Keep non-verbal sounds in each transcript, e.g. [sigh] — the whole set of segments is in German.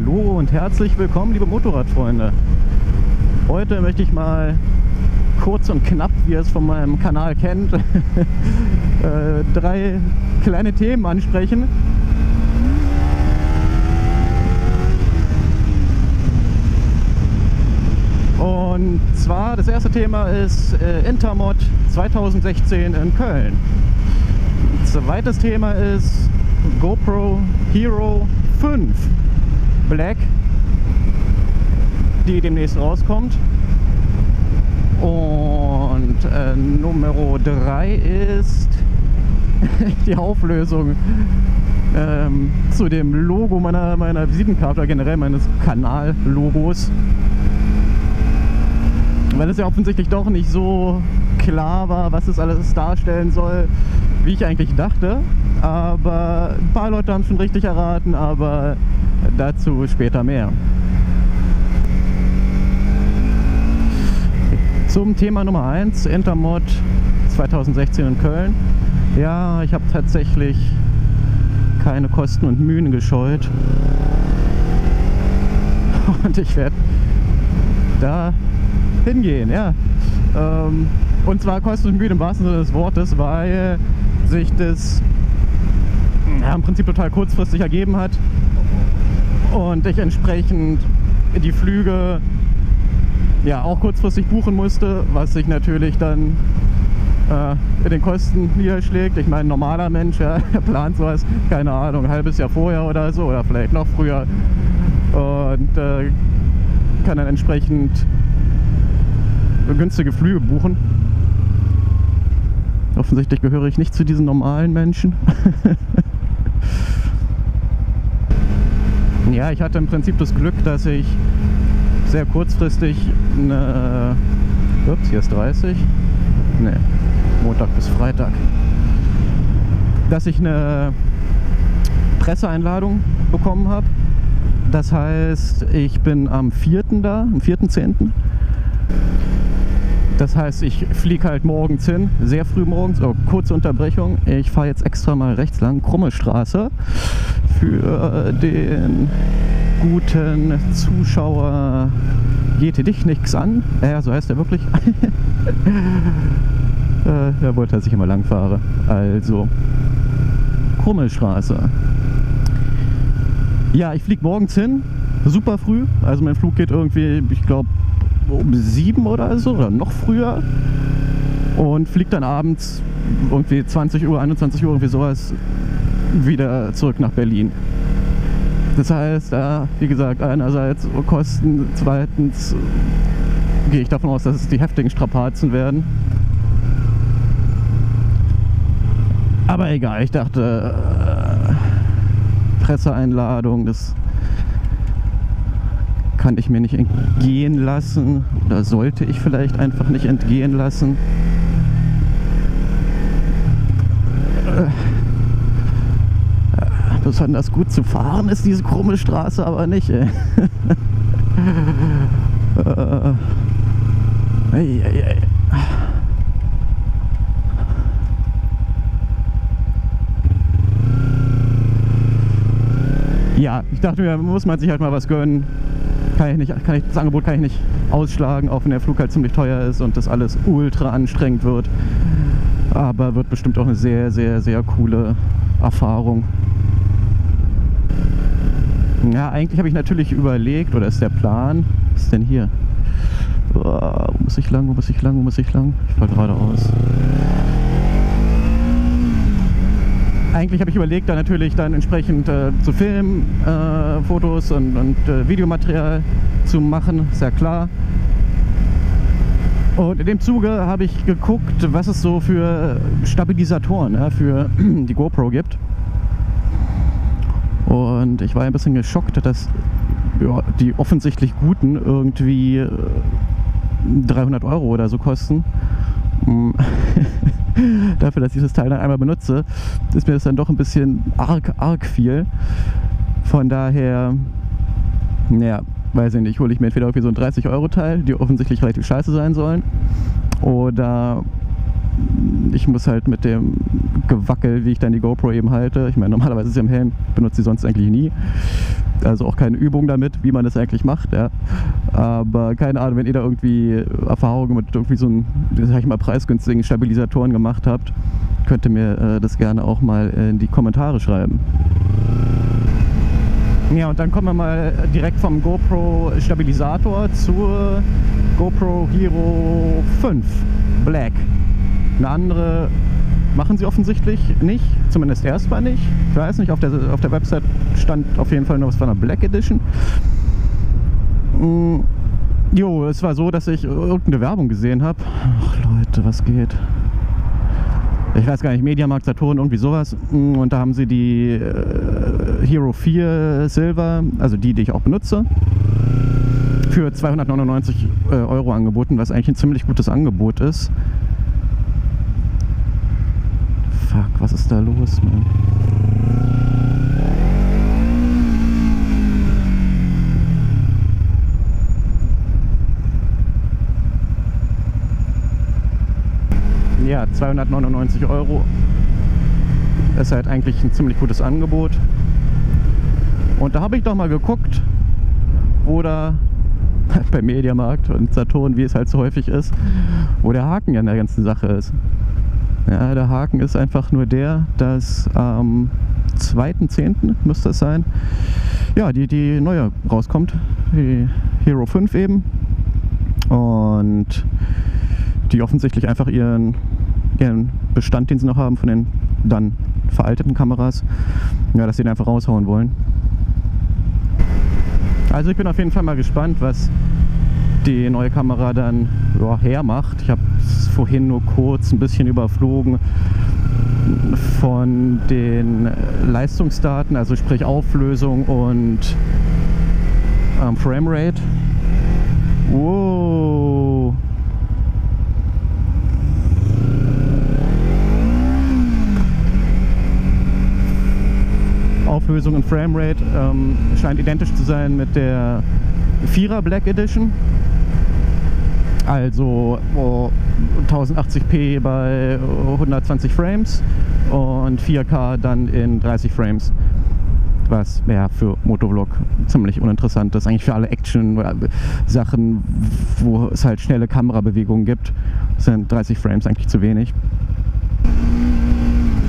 Hallo und herzlich willkommen, liebe Motorradfreunde. Heute möchte ich mal kurz und knapp, wie ihr es von meinem Kanal kennt, [laughs] äh, drei kleine Themen ansprechen. Und zwar das erste Thema ist äh, Intermod 2016 in Köln. Zweites Thema ist GoPro Hero 5 Black, die demnächst rauskommt. Und äh, Nummer 3 ist [laughs] die Auflösung ähm, zu dem Logo meiner, meiner Visitenkarte, generell meines Kanallogos. Weil es ja offensichtlich doch nicht so klar war, was es alles darstellen soll, wie ich eigentlich dachte. Aber ein paar Leute haben es schon richtig erraten, aber dazu später mehr. Zum Thema Nummer 1, Intermod 2016 in Köln. Ja, ich habe tatsächlich keine Kosten und Mühen gescheut. [laughs] Und ich werde da hingehen, ja. Ähm, und zwar Kosten und Mühen im wahrsten Sinne des Wortes, weil sich das ja, im Prinzip total kurzfristig ergeben hat und ich entsprechend die Flüge ja auch kurzfristig buchen musste, was sich natürlich dann äh, in den Kosten niederschlägt. Ich meine, ein normaler Mensch, ja, [laughs] der plant sowas, keine Ahnung, ein halbes Jahr vorher oder so oder vielleicht noch früher und äh, kann dann entsprechend günstige Flüge buchen. Offensichtlich gehöre ich nicht zu diesen normalen Menschen. [laughs] ja, ich hatte im Prinzip das Glück, dass ich sehr kurzfristig eine... Ups, hier ist 30. Ne, Montag bis Freitag. Dass ich eine Presseeinladung bekommen habe. Das heißt, ich bin am 4. da, am 4.10. Das heißt, ich fliege halt morgens hin, sehr früh morgens, oh, kurze Unterbrechung. Ich fahre jetzt extra mal rechts lang, Krumme Straße, für den guten Zuschauer geht dich nichts an. Ja, so heißt er wirklich. [laughs] äh, er wollte, dass ich immer lang fahre. Also, Krummelstraße. Ja, ich fliege morgens hin, super früh. Also mein Flug geht irgendwie, ich glaube, um sieben oder so oder noch früher und fliegt dann abends irgendwie 20 Uhr, 21 Uhr, irgendwie sowas wieder zurück nach Berlin. Das heißt, äh, wie gesagt, einerseits Kosten, zweitens gehe ich davon aus, dass es die heftigen Strapazen werden. Aber egal, ich dachte, äh, Presseeinladung, das kann ich mir nicht entgehen lassen oder sollte ich vielleicht einfach nicht entgehen lassen. Besonders gut zu fahren ist diese krumme Straße aber nicht. Ey. [laughs] äh. Ja, ich dachte mir, muss man sich halt mal was gönnen kann ich nicht, kann ich, das Angebot kann ich nicht ausschlagen, auch wenn der Flug halt ziemlich teuer ist und das alles ultra anstrengend wird. Aber wird bestimmt auch eine sehr, sehr, sehr coole Erfahrung. Ja, eigentlich habe ich natürlich überlegt, oder ist der Plan, was ist denn hier? Oh, wo muss ich lang, wo muss ich lang, wo muss ich lang? Ich fahre geradeaus. eigentlich habe ich überlegt, da natürlich dann entsprechend äh, zu filmen, äh, Fotos und, und äh, Videomaterial zu machen, ist ja klar. Und in dem Zuge habe ich geguckt, was es so für Stabilisatoren ja, für [clears throat] die GoPro gibt. Und ich war ein bisschen geschockt, dass ja, die offensichtlich guten irgendwie 300 äh, Euro oder so kosten. [laughs] dafür, dass ich das Teil dann einmal benutze, ist mir das dann doch ein bisschen arg, arg viel. Von daher, naja, weiß ich nicht, hole ich mir entweder irgendwie so ein 30-Euro-Teil, die offensichtlich relativ scheiße sein sollen, oder ich muss halt mit dem Gewackel, wie ich dann die GoPro eben halte. Ich meine, normalerweise ist sie im Helm, benutze sie sonst eigentlich nie. Also auch keine Übung damit, wie man das eigentlich macht. Ja. Aber keine Ahnung, wenn ihr da irgendwie Erfahrungen mit irgendwie so einem, sag ich mal, preisgünstigen Stabilisatoren gemacht habt, könnt ihr mir äh, das gerne auch mal in die Kommentare schreiben. Ja, und dann kommen wir mal direkt vom GoPro Stabilisator zur GoPro Hero 5 Black. Eine andere machen sie offensichtlich nicht, zumindest erstmal nicht. Ich weiß nicht, auf der, auf der Website stand auf jeden Fall nur was von einer Black Edition. Mm, jo, es war so, dass ich irgendeine Werbung gesehen habe. Ach Leute, was geht? ich weiß gar nicht, Mediamarkt, Saturn, irgendwie sowas. Und da haben sie die äh, Hero 4 Silver, also die, die ich auch benutze, für 299 äh, Euro angeboten, was eigentlich ein ziemlich gutes Angebot ist. Fuck, was ist da los, Mann? ja, 299 Euro ist halt eigentlich ein ziemlich gutes Angebot. Und da habe ich doch mal geguckt, wo da [laughs] bei Mediamarkt und Saturn, wie es halt so häufig ist, wo der Haken an der ganzen Sache ist. Ja, der Haken ist einfach nur der, dass am 2.10. müsste es sein, ja, die, die neue rauskommt, die Hero 5 eben. Und die offensichtlich einfach ihren, ihren Bestand, den sie noch haben von den dann veralteten Kameras, ja, dass sie den einfach raushauen wollen. Also ich bin auf jeden Fall mal gespannt, was die neue Kamera dann ja, hermacht. Ich habe es vorhin nur kurz ein bisschen überflogen von den Leistungsdaten, also sprich Auflösung und ähm, Framerate. Wow. Auflösung und Framerate ähm, scheint identisch zu sein mit der 4er Black Edition. Also oh, 1080p bei 120 Frames und 4K dann in 30 Frames. Was ja für Motovlog ziemlich uninteressant ist. Eigentlich für alle Action-Sachen, wo es halt schnelle Kamerabewegungen gibt, sind 30 Frames eigentlich zu wenig.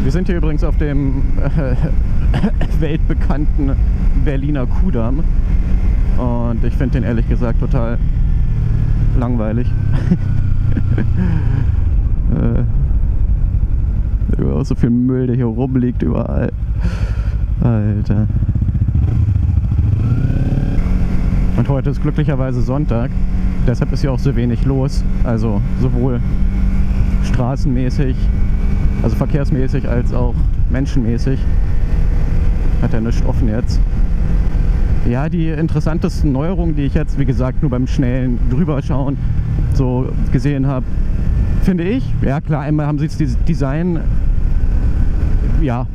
Wir sind hier übrigens auf dem äh, [laughs] weltbekannten Berliner Kudamm und ich finde den ehrlich gesagt total langweilig. [laughs] äh, über so viel Müll, der hier rumliegt überall. Alter. Und heute ist glücklicherweise Sonntag, deshalb ist hier auch so wenig los. Also sowohl straßenmäßig also verkehrsmäßig als auch menschenmäßig. Hat er nichts offen jetzt. Ja, die interessantesten Neuerungen, die ich jetzt, wie gesagt, nur beim schnellen Drüberschauen so gesehen habe, finde ich, ja klar, einmal haben sie das Design ja,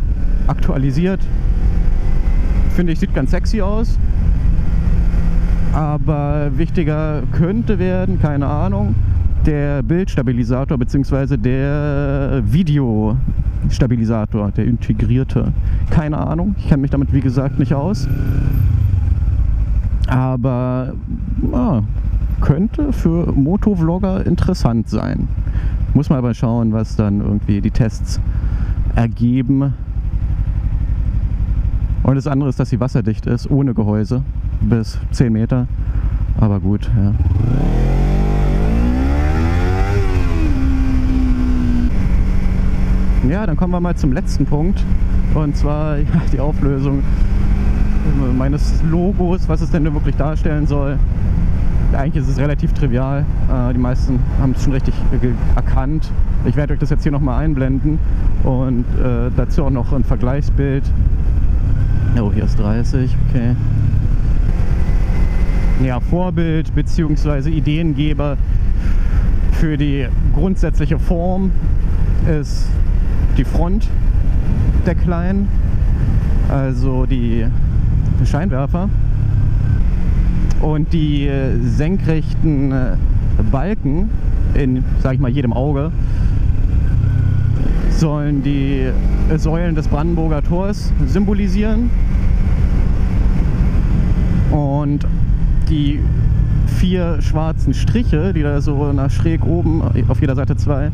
aktualisiert. Finde ich, sieht ganz sexy aus. Aber wichtiger könnte werden, keine Ahnung, der Bildstabilisator bzw. der Videostabilisator, der integrierte. Keine Ahnung, ich kenne mich damit wie gesagt nicht aus. Aber ja, könnte für Motovlogger interessant sein. Muss man aber schauen, was dann irgendwie die Tests ergeben. Und das andere ist, dass sie wasserdicht ist, ohne Gehäuse, bis 10 Meter. Aber gut, ja. Ja, dann kommen wir mal zum letzten Punkt. Und zwar [laughs] ja, die Auflösung meines Logos, was es denn wirklich darstellen soll. Eigentlich ist es relativ trivial. Äh, die meisten haben es schon richtig erkannt. Ich werde euch das jetzt hier nochmal einblenden und äh, dazu auch noch ein Vergleichsbild. Oh, hier ist 30, okay. Ja, Vorbild bzw. Ideengeber für die grundsätzliche Form ist die Front der Kleinen, also die Scheinwerfer und die senkrechten Balken in, sag ich mal, jedem Auge sollen die Säulen des Brandenburger Tors symbolisieren. Und die vier schwarzen Striche, die da so nach schräg oben auf jeder Seite zwei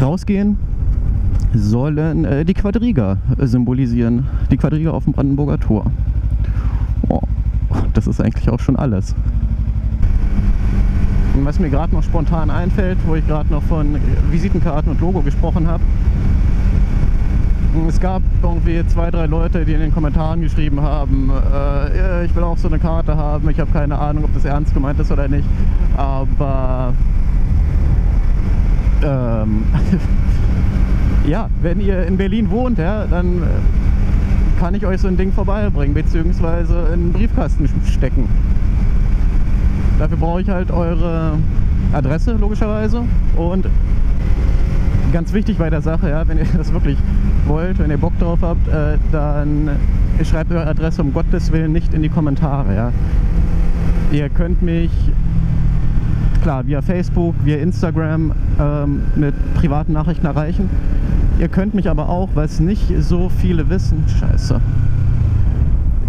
rausgehen, sollen äh, die Quadriga symbolisieren. Die Quadriga auf dem Brandenburger Tor. Oh, das ist eigentlich auch schon alles. Und was mir gerade noch spontan einfällt, wo ich gerade noch von Visitenkarten und Logo gesprochen habe, es gab irgendwie zwei, drei Leute, die in den Kommentaren geschrieben haben, äh, ich will auch so eine Karte haben, ich habe keine Ahnung, ob das ernst gemeint ist oder nicht, aber ähm, [laughs] ja, wenn ihr in Berlin wohnt, ja, dann kann ich euch so ein Ding vorbeibringen, beziehungsweise in einen Briefkasten stecken. Dafür brauche ich halt eure Adresse logischerweise und ganz wichtig bei der Sache, ja, wenn ihr [laughs] das wirklich wollt, wenn ihr Bock drauf habt, äh, dann schreibt eure Adresse um Gottes Willen nicht in die Kommentare. Ja. Ihr könnt mich klar via Facebook, via Instagram ähm, mit privaten Nachrichten erreichen. Ihr könnt mich aber auch, was nicht so viele wissen, scheiße,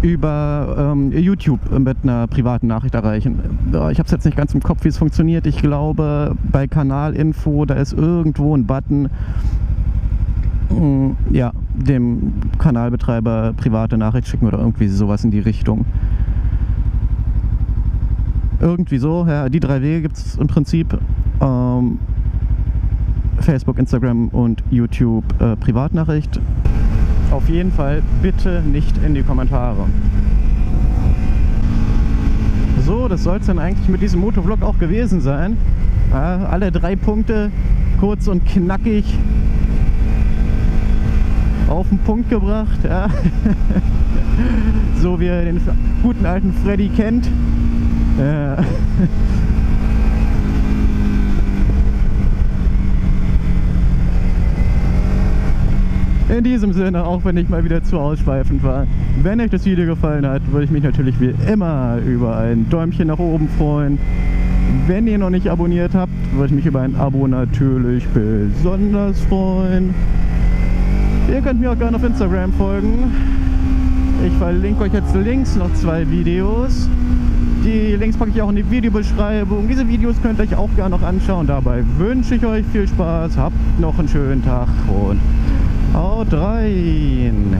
über ähm, YouTube mit einer privaten Nachricht erreichen. Ich habe es jetzt nicht ganz im Kopf, wie es funktioniert. Ich glaube, bei Kanalinfo, da ist irgendwo ein Button, mm, ja, dem Kanalbetreiber private Nachricht schicken oder irgendwie sowas in die Richtung. Irgendwie so, ja, die drei Wege gibt es im Prinzip. Ähm, Facebook, Instagram und YouTube äh, Privatnachricht auf jeden Fall bitte nicht in die Kommentare. So, das soll es dann eigentlich mit diesem Motovlog auch gewesen sein. Ja, alle drei Punkte kurz und knackig auf den Punkt gebracht. Ja. [laughs] so wie ihr den guten alten Freddy kennt. In diesem Sinne, auch wenn ich mal wieder zu ausschweifend war, wenn euch das Video gefallen hat, würde ich mich natürlich wie immer über ein Däumchen nach oben freuen. Wenn ihr noch nicht abonniert habt, würde ich mich über ein Abo natürlich besonders freuen. Ihr könnt mir auch gerne auf Instagram folgen. Ich verlinke euch jetzt links noch zwei Videos. Die Links packe ich auch in die Videobeschreibung. Diese Videos könnt ihr euch auch gerne noch anschauen. Dabei wünsche ich euch viel Spaß. Habt noch einen schönen Tag und Haut rein!